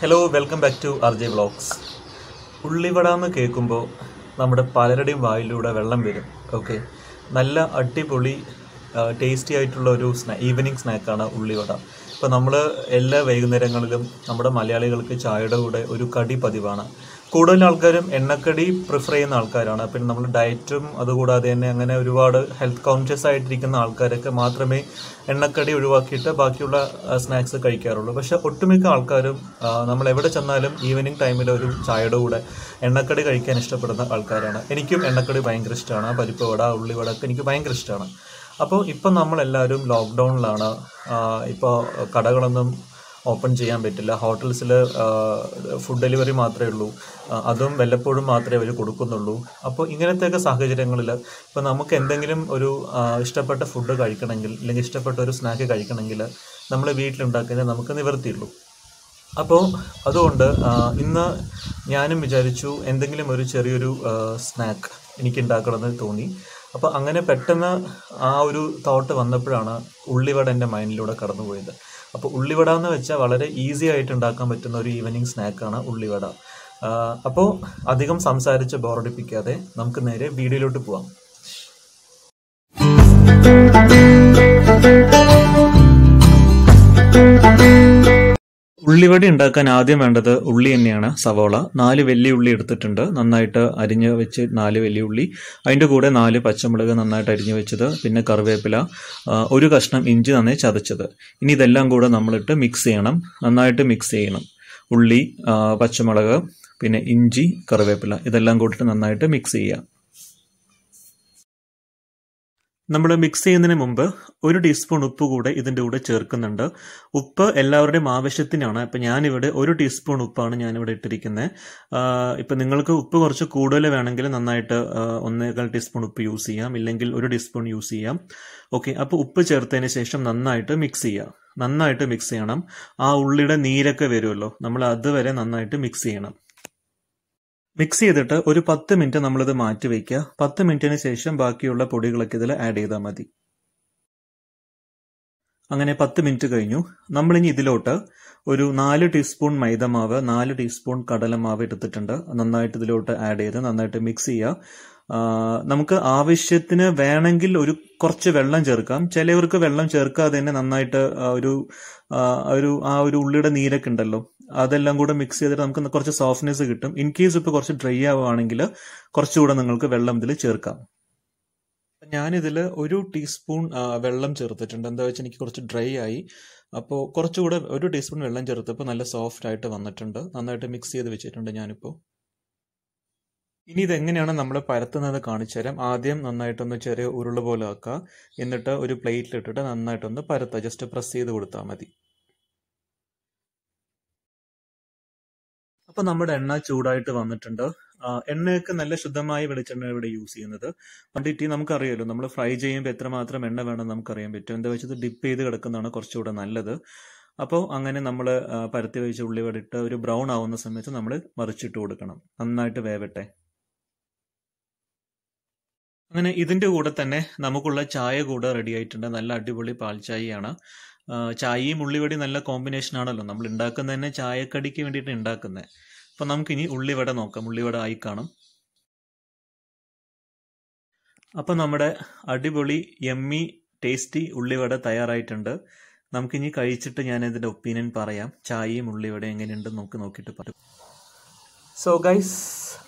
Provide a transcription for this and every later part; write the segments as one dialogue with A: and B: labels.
A: Hello welcome back to R J vlogs ഉള്ളിവട എന്ന് കേൾക്കുമ്പോൾ നമ്മുടെ പലരുടെയും വായിലൂടെ വെള്ളം വരും ഓക്കെ നല്ല അടിപൊളി ടേസ്റ്റി ആയിട്ടുള്ള ഒരു സ്നാ ഈവനിങ് സ്നാക്കാണ് ഉള്ളിവട. ഇപ്പോൾ നമ്മൾ എല്ലാ വൈകുന്നേരങ്ങളിലും നമ്മുടെ മലയാളികൾക്ക് ചായയുടെ കൂടെ ഒരു കടി പതിവാണ്. കൂടുതൽ ആൾക്കാരും എണ്ണക്കടി പ്രിഫർ ചെയ്യുന്ന ആൾക്കാരാണ്. പിന്നെ നമ്മൾ ഡയറ്റും അതുകൂടാതെ തന്നെ അങ്ങനെ ഒരുപാട് ഹെൽത്ത് കോൺഷ്യസ് ആയിട്ടിരിക്കുന്ന ആൾക്കാരൊക്കെ മാത്രമേ എണ്ണക്കടി ഒഴിവാക്കിയിട്ട് ബാക്കിയുള്ള സ്നാക്സ് കഴിക്കാറുള്ളൂ. പക്ഷെ ഒട്ടുമിക്ക ആൾക്കാരും നമ്മൾ എവിടെ ചെന്നാലും ഈവനിങ് ടൈമിൽ ഒരു ചായയുടെ കൂടെ എണ്ണക്കടി കഴിക്കാൻ ഇഷ്ടപ്പെടുന്ന ആൾക്കാരാണ്. എനിക്കും എണ്ണക്കടി ഭയങ്കര ഇഷ്ടമാണ്. പരിപ്പ് വട ഉള്ളിവട ഒക്കെ എനിക്ക് ഭയങ്കര ഇഷ്ടമാണ്. അപ്പോൾ ഇപ്പം നമ്മളെല്ലാവരും ലോക്ക്ഡൗണിലാണ് ഇപ്പോൾ കടകളൊന്നും ഓപ്പൺ ചെയ്യാൻ പറ്റില്ല. ഹോട്ടൽസിൽ ഫുഡ് ഡെലിവറി മാത്രമേ ഉള്ളൂ. അതും വല്ലപ്പോഴും മാത്രമേ അവർ കൊടുക്കുന്നുള്ളൂ. അപ്പോൾ ഇങ്ങനത്തെയൊക്കെ സാഹചര്യങ്ങളിൽ ഇപ്പോൾ നമുക്ക് എന്തെങ്കിലും ഒരു ഇഷ്ടപ്പെട്ട ഫുഡ് കഴിക്കണമെങ്കിൽ അല്ലെങ്കിൽ ഇഷ്ടപ്പെട്ട ഒരു സ്നാക്ക് കഴിക്കണമെങ്കിൽ നമ്മൾ വീട്ടിലുണ്ടാക്കുന്നത് നമുക്ക് നിവർത്തിയുള്ളൂ. അപ്പോൾ അതുകൊണ്ട് ഇന്ന് ഞാനും വിചാരിച്ചു എന്തെങ്കിലും ഒരു ചെറിയൊരു സ്നാക്ക് എനിക്ക് ഉണ്ടാക്കണമെന്ന് തോന്നി. അപ്പോൾ അങ്ങനെ പെട്ടെന്ന് ആ ഒരു തോട്ട് വന്നപ്പോഴാണ് ഉള്ളിവട എന്റെ മൈൻഡിലൂടെ കടന്നുപോയത്. അപ്പോൾ ഉള്ളിവട എന്ന് വെച്ചാൽ വളരെ ഈസി ആയിട്ട് ഉണ്ടാക്കാൻ പറ്റുന്ന ഒരു ഈവനിങ് സ്നാക്കാണ് ഉള്ളിവട. അപ്പോൾ അധികം സംസാരിച്ച് ബോറടിപ്പിക്കാതെ നമുക്ക് നേരെ വീഡിയോയിലോട്ട് പോവാം. ഉള്ളിവട ഉണ്ടാക്കാൻ ആദ്യം വേണ്ടത് ഉള്ളി തന്നെയാണ് സവോള. നാല് വലിയ ഉള്ളി എടുത്തിട്ടുണ്ട്. നന്നായിട്ട് അരിഞ്ഞ് വെച്ച് നാല് വലിയ ഉള്ളി. അതിന്റെ കൂടെ നാല് പച്ചമുളക് നന്നായിട്ട് അരിഞ്ഞ് വെച്ചത് പിന്നെ കറിവേപ്പില ഒരു കഷ്ണം ഇഞ്ചി നന്നായി ചതച്ചത്. ഇനി ഇതെല്ലാം കൂടെ നമ്മളിട്ട് മിക്സ് ചെയ്യണം. നന്നായിട്ട് മിക്സ് ചെയ്യണം. ഉള്ളി പച്ചമുളക് പിന്നെ ഇഞ്ചി കറിവേപ്പില ഇതെല്ലാം കൂട്ടിട്ട് നന്നായിട്ട് മിക്സ് ചെയ്യുക. നമ്മൾ മിക്സ് ചെയ്യുന്നതിന് മുമ്പ് ഒരു ടീസ്പൂൺ ഉപ്പ് കൂടെ ഇതിന്റെ കൂടെ ചേർക്കുന്നുണ്ട്. ഉപ്പ് എല്ലാവരുടെയും ആവശ്യത്തിനാണ്. ഇപ്പം ഞാനിവിടെ ഒരു ടീസ്പൂൺ ഉപ്പാണ് ഞാനിവിടെ ഇട്ടിരിക്കുന്നത് ഇപ്പം നിങ്ങൾക്ക് ഉപ്പ് കുറച്ച് കൂടുതൽ വേണമെങ്കിൽ നന്നായിട്ട് ഒന്നേകാൽ ടീസ്പൂൺ ഉപ്പ് യൂസ് ചെയ്യാം. ഇല്ലെങ്കിൽ ഒരു ടീസ്പൂൺ യൂസ് ചെയ്യാം. ഓക്കെ അപ്പോൾ ഉപ്പ് ചേർത്തതിന് ശേഷം നന്നായിട്ട് മിക്സ് ചെയ്യുക നന്നായിട്ട് മിക്സ് ചെയ്യണം. ആ ഉള്ളിയുടെ നീരൊക്കെ വരുമല്ലോ. നമ്മൾ അതുവരെ നന്നായിട്ട് മിക്സ് ചെയ്യണം. മിക്സ് ചെയ്തിട്ട് ഒരു പത്ത് മിനിറ്റ് നമ്മളിത് മാറ്റി വയ്ക്കുക പത്ത് മിനിറ്റിന് ശേഷം ബാക്കിയുള്ള പൊടികളൊക്കെ ഇതിൽ ആഡ് ചെയ്താൽ മതി. അങ്ങനെ പത്ത് മിനിറ്റ് കഴിഞ്ഞു. നമ്മളിനി ഇതിലോട്ട് ഒരു നാല് ടീസ്പൂൺ മൈദമാവ് നാല് ടീസ്പൂൺ കടലമാവ് എടുത്തിട്ടുണ്ട്. നന്നായിട്ട് ഇതിലോട്ട് ആഡ് ചെയ്ത് നന്നായിട്ട് മിക്സ് ചെയ്യുക നമുക്ക് ആവശ്യത്തിന് വേണമെങ്കിൽ ഒരു കുറച്ച് വെള്ളം ചേർക്കാം. ചിലവർക്ക് വെള്ളം ചേർക്കാതെ തന്നെ നന്നായിട്ട് ഒരു ഒരു ആ ഒരു ഉള്ളിയുടെ നീരൊക്കെ ഉണ്ടല്ലോ. അതെല്ലാം കൂടെ മിക്സ് ചെയ്തിട്ട് നമുക്ക് കുറച്ച് സോഫ്റ്റ്നെസ് കിട്ടും. ഇൻ കേസ് ഇപ്പോൾ കുറച്ച് ഡ്രൈ ആവുകയാണെങ്കിൽ കുറച്ചുകൂടെ നിങ്ങൾക്ക് വെള്ളം ഇതിൽ ചേർക്കാം. ഞാനിതിൽ ഒരു ടീസ്പൂൺ വെള്ളം ചേർത്തിട്ടുണ്ട്. എന്താ വെച്ചാൽ എനിക്ക് കുറച്ച് ഡ്രൈ ആയി. അപ്പോൾ കുറച്ചുകൂടെ ഒരു ടീസ്പൂൺ വെള്ളം ചേർത്തപ്പോൾ നല്ല സോഫ്റ്റ് ആയിട്ട് വന്നിട്ടുണ്ട്. നന്നായിട്ട് മിക്സ് ചെയ്ത് വെച്ചിട്ടുണ്ട് ഞാനിപ്പോൾ ഇനി ഇതെങ്ങനെയാണ് നമ്മൾ പരത്തുന്നത് കാണിച്ചു തരാം. ആദ്യം നന്നായിട്ടൊന്ന് ചെറിയ ഉരുള പോലെ ആക്കുക. എന്നിട്ട് ഒരു പ്ലേറ്റിലിട്ടിട്ട് നന്നായിട്ടൊന്ന് പരത്തുക. ജസ്റ്റ് പ്രസ് ചെയ്ത് കൊടുത്താൽ മതി. അപ്പോൾ നമ്മുടെ എണ്ണ ചൂടായിട്ട് വന്നിട്ടുണ്ട്. എണ്ണയൊക്കെ നല്ല ശുദ്ധമായ വെളിച്ചെണ്ണ ഇവിടെ യൂസ് ചെയ്യുന്നത്. വണ്ടിറ്റി നമുക്കറിയാലോ നമ്മൾ ഫ്രൈ ചെയ്യുമ്പോൾ എത്രമാത്രം എണ്ണ വേണം നമുക്കറിയാൻ പറ്റും. എന്താ വെച്ചത് ഡിപ്പ് ചെയ്ത് കിടക്കുന്നതാണ് കുറച്ചുകൂടെ നല്ലത്. അപ്പോൾ അങ്ങനെ നമ്മൾ പരത്തി വെച്ച് ഉള്ളി വടിട്ട് ഒരു ബ്രൗൺ ആവുന്ന സമയത്ത് നമ്മൾ മറിച്ചിട്ട് കൊടുക്കണം. നന്നായിട്ട് വേവട്ടെ. അങ്ങനെ ഇതിന്റെ കൂടെ തന്നെ നമുക്കുള്ള ചായ കൂടെ റെഡി ആയിട്ടുണ്ട്. നല്ല അടിപൊളി പാൽ ചായയാണ് ചായയും ഉള്ളിവടയും നല്ല കോമ്പിനേഷൻ ആണല്ലോ. നമ്മൾ ഉണ്ടാക്കുന്നത് തന്നെ ചായക്കടിക്ക് വേണ്ടിയിട്ട് ഉണ്ടാക്കുന്നത് അപ്പൊ നമുക്കിനി ഉള്ളിവട നോക്കാം. ഉള്ളിവട ആയി കാണും. അപ്പൊ നമ്മുടെ അടിപൊളി എമ്മി ടേസ്റ്റി ഉള്ളിവട തയ്യാറായിട്ടുണ്ട്. നമുക്കിനി കഴിച്ചിട്ട് ഞാൻ ഇതിന്റെ ഒപ്പീനിയൻ പറയാം. ചായയും ഉള്ളിവടയും എങ്ങനെയുണ്ടെന്ന് നമുക്ക് നോക്കിയിട്ട് പറയാം സോ ഗൈസ്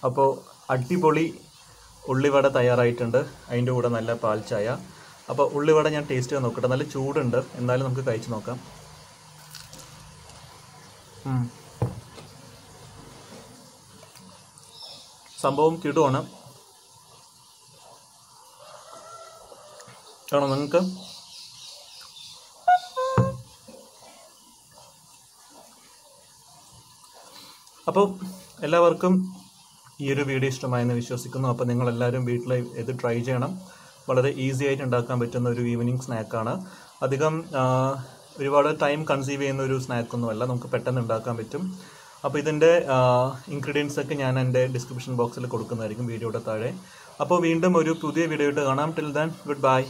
A: അപ്പോൾ അടിപൊളി ഉള്ളിവട തയ്യാറായിട്ടുണ്ട്. അതിന്റെ കൂടെ നല്ല പാൽ ചായ അപ്പോൾ ഉള്ളിവട ഞാൻ ടേസ്റ്റ് ചെയ്യാൻ നോക്കട്ടെ. നല്ല ചൂടുണ്ട്. എന്നാലും നമുക്ക് കഴിച്ചു നോക്കാം. സംഭവം കിടുവാണ്. ആണോ നിങ്ങൾക്ക്? അപ്പോൾ എല്ലാവർക്കും ഈ ഒരു വീഡിയോ ഇഷ്ടമായെന്ന് വിശ്വസിക്കുന്നു. അപ്പോൾ നിങ്ങൾ എല്ലാവരും വീട്ടിൽ ഇത് ട്രൈ ചെയ്യണം. വളരെ ഈസി ആയിട്ട് ഉണ്ടാക്കാൻ പറ്റുന്ന ഒരു ഈവനിങ് സ്നാക്കാണ് അധികം ഒരുപാട് ടൈം കൺസീവ് ചെയ്യുന്ന ഒരു സ്നാക്കൊന്നുമല്ല നമുക്ക് പെട്ടെന്ന് ഉണ്ടാക്കാൻ പറ്റും. അപ്പോൾ ഇതിന്റെ ഇൻഗ്രീഡിയൻസ് ഒക്കെ ഞാൻ എന്റെ ഡിസ്ക്രിപ്ഷൻ ബോക്സിൽ കൊടുക്കുന്നതായിരിക്കും വീഡിയോയുടെ താഴെ. അപ്പോൾ വീണ്ടും ഒരു പുതിയ വീഡിയോ ആയിട്ട് കാണാം. Till than good bye